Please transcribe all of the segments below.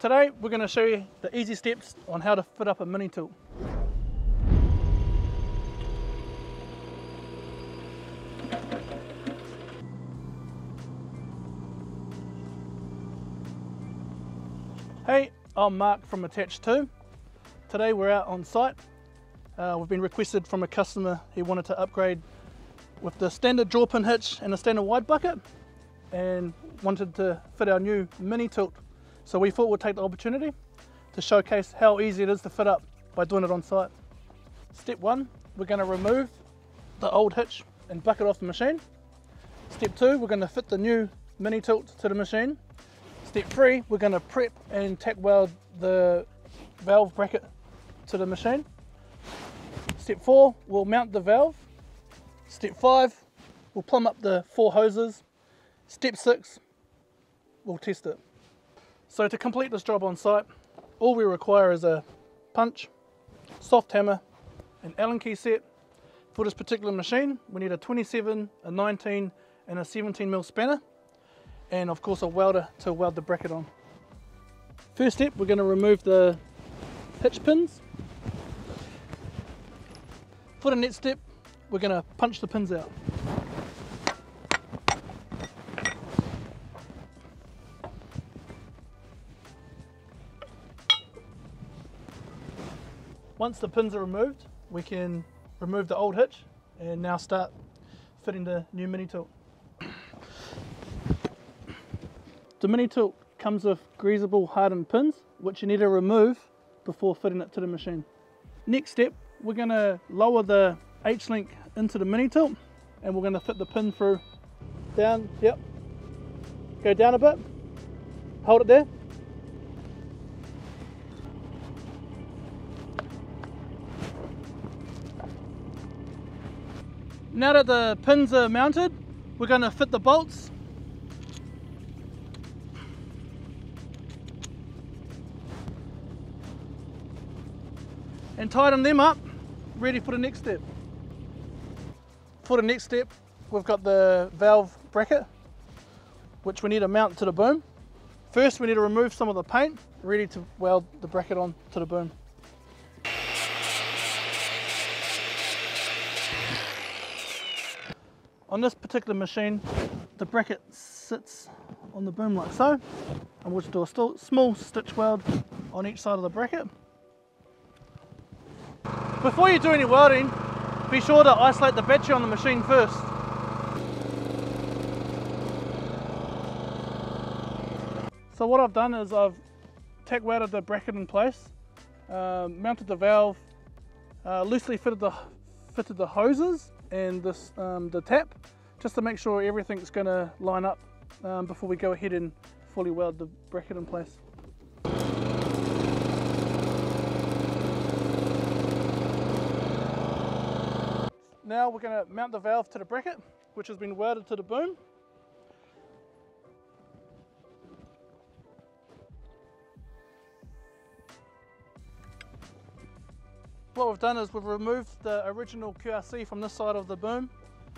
Today we're going to show you the easy steps on how to fit up a mini tilt. Hey, I'm Mark from Attach2. Today we're out on site. Uh, we've been requested from a customer he wanted to upgrade with the standard draw pin hitch and a standard wide bucket and wanted to fit our new mini tilt. So we thought we'd take the opportunity to showcase how easy it is to fit up by doing it on site. Step one, we're going to remove the old hitch and bucket off the machine. Step two, we're going to fit the new mini tilt to the machine. Step three, we're going to prep and tack weld the valve bracket to the machine. Step four, we'll mount the valve. Step five, we'll plumb up the four hoses. Step six, we'll test it. So to complete this job on site, all we require is a punch, soft hammer, an Allen key set. For this particular machine, we need a 27, a 19, and a 17 mil spanner, and of course a welder to weld the bracket on. First step, we're going to remove the hitch pins. For the next step, we're going to punch the pins out. Once the pins are removed, we can remove the old hitch and now start fitting the new mini tilt. The mini tilt comes with greasable hardened pins, which you need to remove before fitting it to the machine. Next step, we're going to lower the H-link into the mini tilt and we're going to fit the pin through down, yep, go down a bit, hold it there. Now that the pins are mounted, we're going to fit the bolts and tighten them up, ready for the next step. For the next step, we've got the valve bracket, which we need to mount to the boom. First, we need to remove some of the paint, ready to weld the bracket on to the boom. On this particular machine, the bracket sits on the boom like so, and we'll just do a small stitch weld on each side of the bracket. Before you do any welding, be sure to isolate the battery on the machine first. So what I've done is I've tack welded the bracket in place, uh, mounted the valve, uh, loosely fitted the, fitted the hoses and this, um, the tap, just to make sure everything's going to line up um, before we go ahead and fully weld the bracket in place. Now we're going to mount the valve to the bracket, which has been welded to the boom. What we've done is we've removed the original QRC from this side of the boom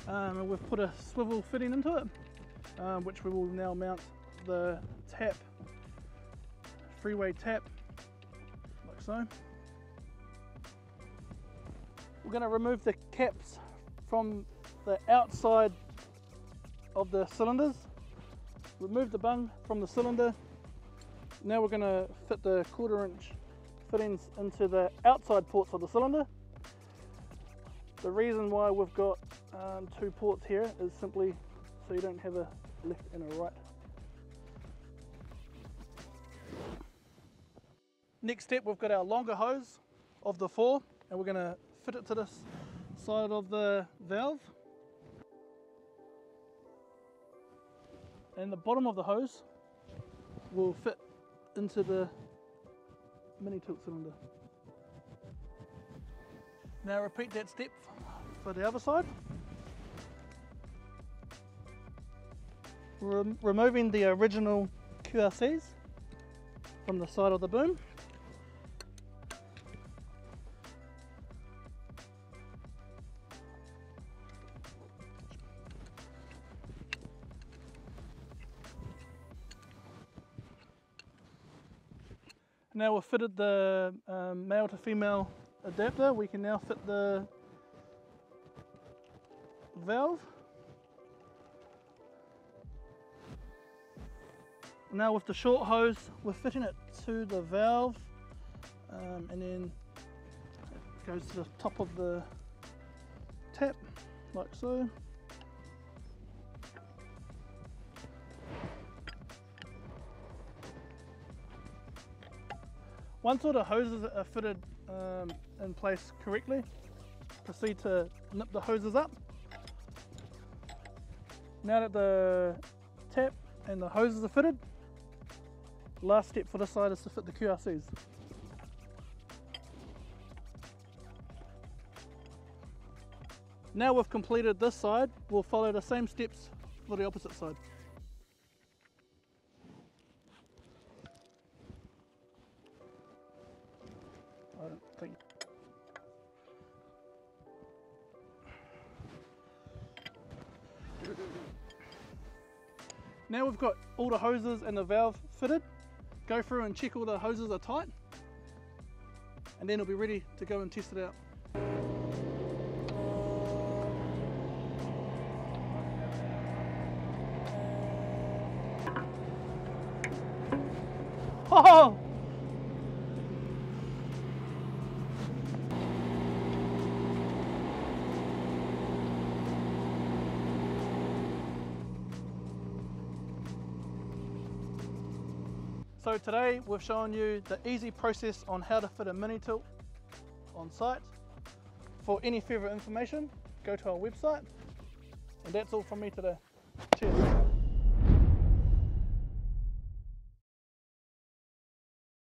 um, and we've put a swivel fitting into it, um, which we will now mount the tap, three-way tap, like so. We're going to remove the caps from the outside of the cylinders. Remove the bung from the cylinder. Now we're going to fit the quarter inch into the outside ports of the cylinder. The reason why we've got um, two ports here is simply so you don't have a left and a right. Next step, we've got our longer hose of the four and we're going to fit it to this side of the valve. And the bottom of the hose will fit into the mini tilt cylinder. Now repeat that step for the other side. Rem removing the original QRCs from the side of the boom. Now we've fitted the um, male to female adapter, we can now fit the valve. Now with the short hose, we're fitting it to the valve um, and then it goes to the top of the tap like so. Once all the hoses are fitted um, in place correctly, proceed to nip the hoses up. Now that the tap and the hoses are fitted, last step for this side is to fit the QRCs. Now we've completed this side, we'll follow the same steps for the opposite side. Now we've got all the hoses and the valve fitted, go through and check all the hoses are tight, and then it'll be ready to go and test it out. Oh! So today we've shown you the easy process on how to fit a mini tilt on site. For any further information, go to our website. And that's all from me today. Cheers.